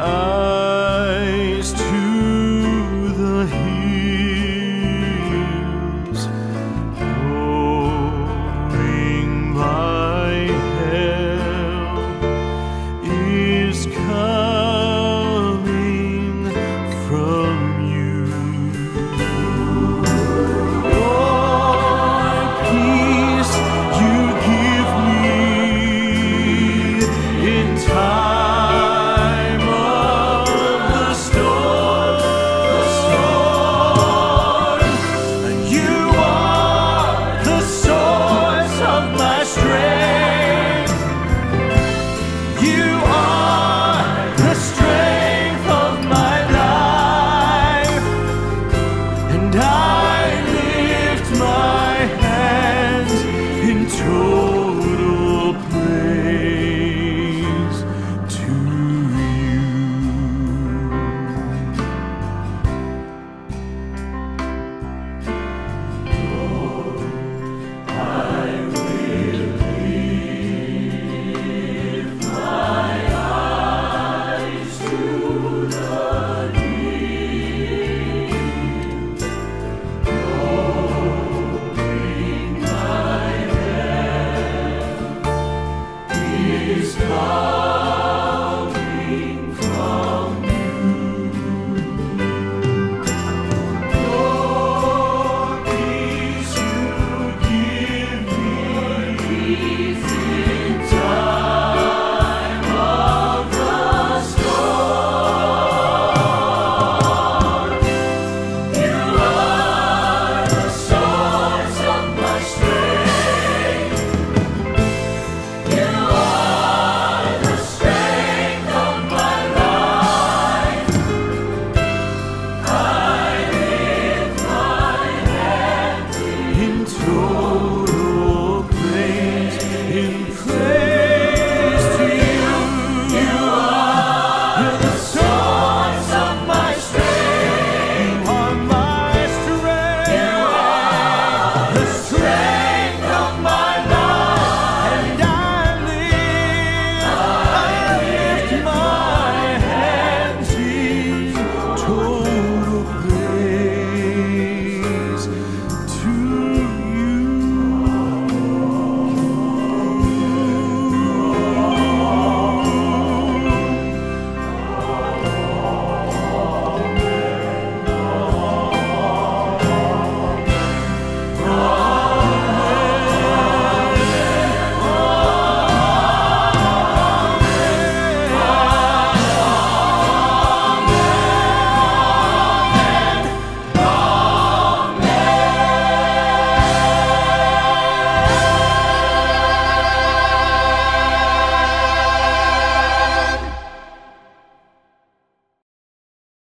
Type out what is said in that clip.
Oh.